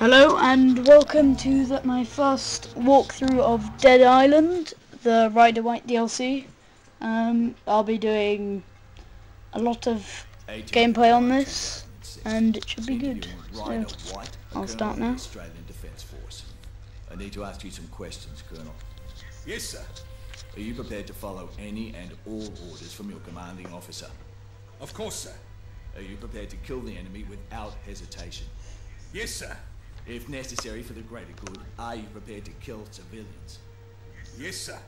Hello and welcome to the, my first walkthrough of Dead Island, the Ryder White DLC. Um, I'll be doing a lot of gameplay on this, and it should be good. So, I'll start now. Australian Defence Force. I need to ask you some questions, Colonel. Yes, sir. Are you prepared to follow any and all orders from your commanding officer? Of course, sir. Are you prepared to kill the enemy without hesitation? Yes, sir. If necessary for the greater good, are you prepared to kill civilians? Yes, sir.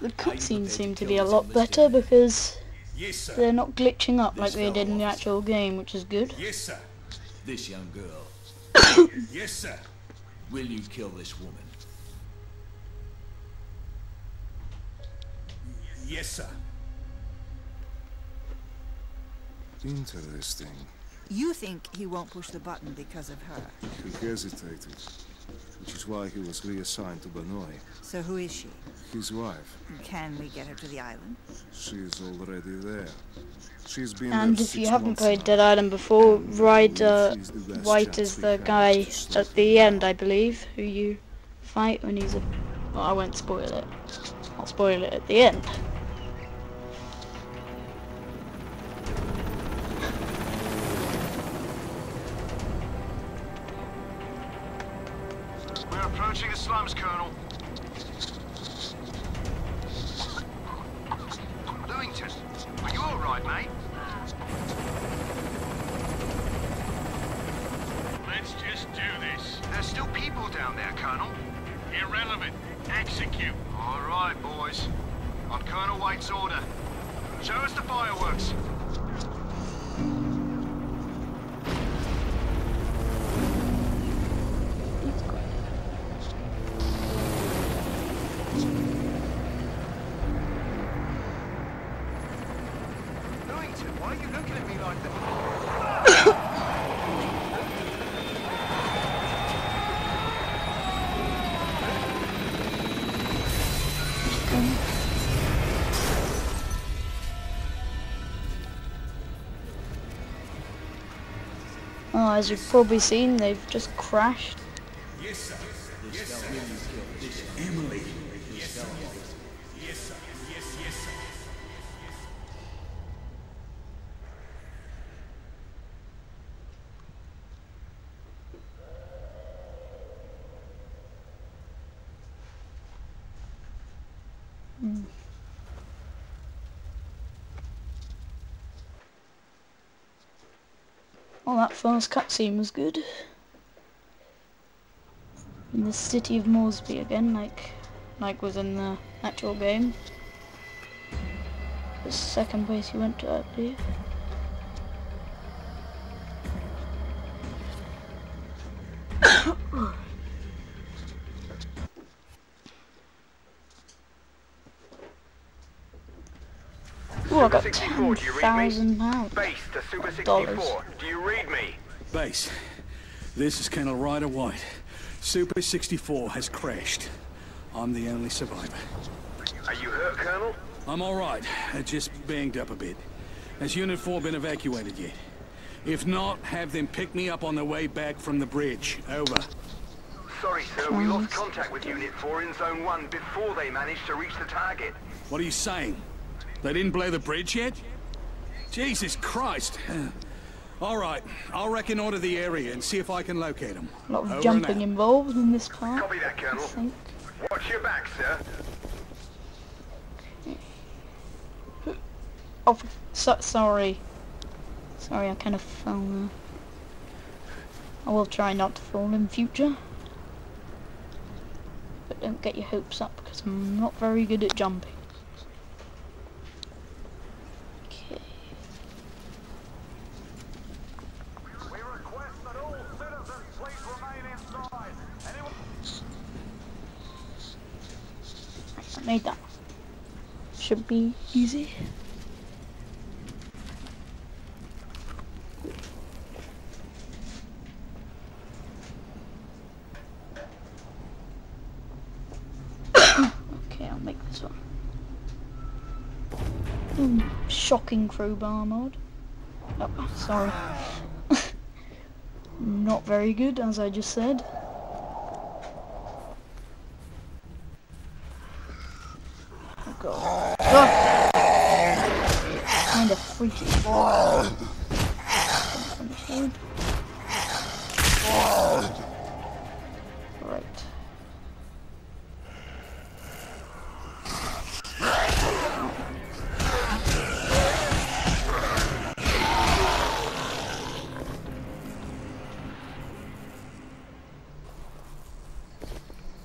The cutscenes seem to be a lot better because Yes, sir. they're not glitching up like they did in the actual game, which is good. Yes, sir. This young girl, Yes, sir. will you kill this woman? Yes, sir. Interesting. You think he won't push the button because of her. He hesitated, which is why he was reassigned to Banoi, So who is she? his wife. Can we get her to the island? She is already there. She's been And there if you haven't played now. Dead Island before, Ryder She's the best White is the guy at the end, I believe, who you fight when he's a... Well, I won't spoil it. I'll spoil it at the end. Approaching the slums, Colonel. Lewington, are you alright, mate? Let's just do this. There's still people down there, Colonel. Irrelevant. Execute. Alright, boys. On Colonel White's order. Show us the fireworks. As you've probably seen, they've just crashed. Yes, sir. Yes, sir. Emily. Yes, sir. Yes, sir. Yes, yes, sir. Well, that first cutscene was good. In the city of Moresby again, like like was in the actual game. The second place you went to, I believe. 64, do you read me? pounds. Base to Super 64. Do you read me? Base, this is Colonel Ryder White. Super 64 has crashed. I'm the only survivor. Are you hurt, Colonel? I'm all right. I Just banged up a bit. Has Unit 4 been evacuated yet? If not, have them pick me up on the way back from the bridge. Over. Sorry, sir. We lost contact with Unit 4 in Zone 1 before they managed to reach the target. What are you saying? They didn't blow the bridge yet? Jesus Christ. All right, I'll reconnoiter the area and see if I can locate them. A lot of jumping involved in this part. Copy that, I Colonel. think. Watch your back, sir. Oh, so, sorry. Sorry, I kind of fell there. I will try not to fall in future. But don't get your hopes up, because I'm not very good at jumping. Okay. We request that all citizens please remain inside. Anyone... I made that. Should be easy. okay, I'll make this one. Ooh, shocking crowbar mod. Oh, sorry. not very good, as I just said. God. Oh! Kinda freaky. Right.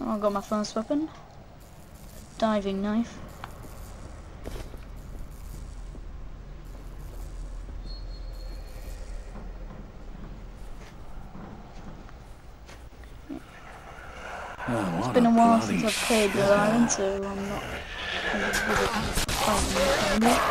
I got my first weapon. Diving knife. Oh, It's been a while since I've played the island, so I'm not gonna give it a maybe. Might.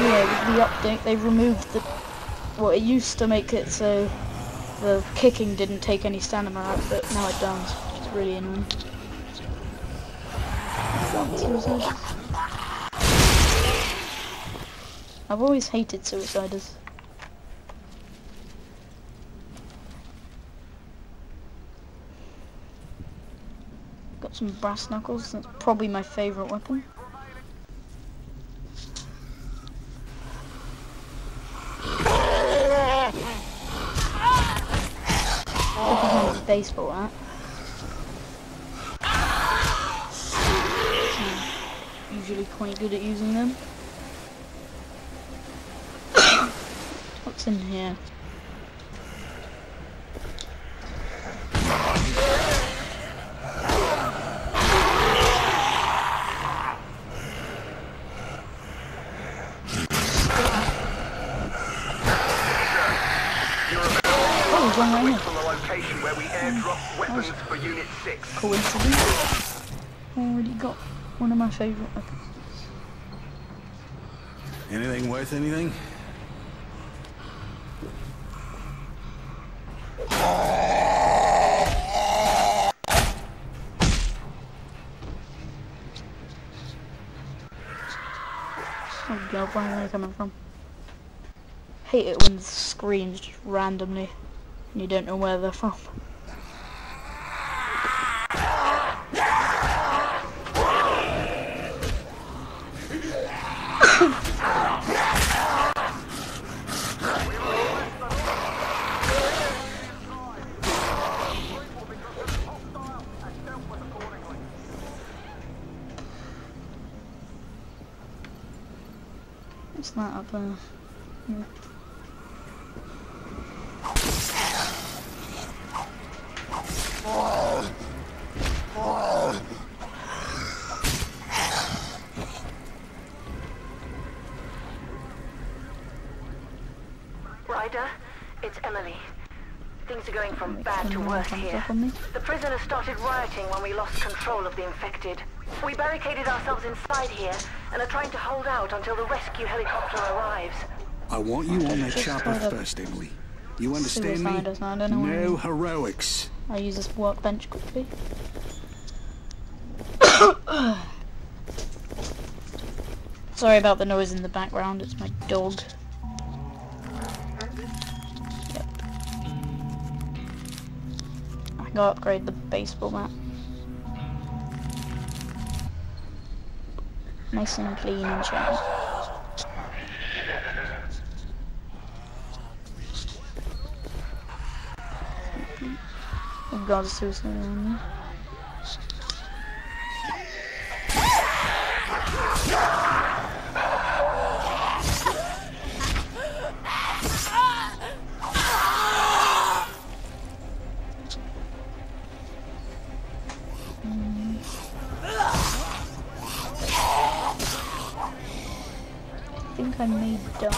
Yeah, with the update they removed the well it used to make it so the kicking didn't take any stamina out, but now it does, which is really annoying. Suicide. I've always hated suiciders. Got some brass knuckles, that's probably my favourite weapon. Baseball hat. Usually quite good at using them. What's in here? Oh, there's one right here. From the location where we airdropped oh, weapons for Unit 6. Coincidence. Already got one of my favourite weapons. Anything worth anything? Oh where are they coming from? Hate it when screams just randomly and you don't know where they're from. What's that up uh, there? Yeah. Ryder, it's Emily. Things are going from bad to worse here. up on me. The prisoners started rioting when we lost control of the infected. We barricaded ourselves inside here and are trying to hold out until the rescue helicopter arrives. I want you on that chopper try to first, Emily. You understand me? Suiciders, I don't know No heroics. I'll use this workbench quickly. Sorry about the noise in the background, it's my dog. Yep. I gotta upgrade the baseball bat. Nice and clean and shiny. On there. Think I may die.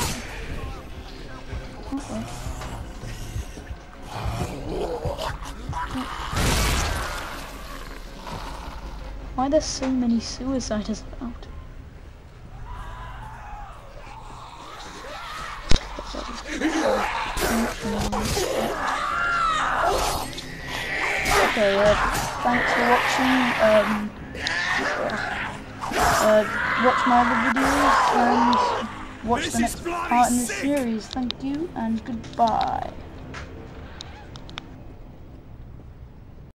Why are there so many suicides about? Okay, okay, uh, thanks for watching. Um, uh, watch my other videos and watch the next part in this series. Thank you and goodbye.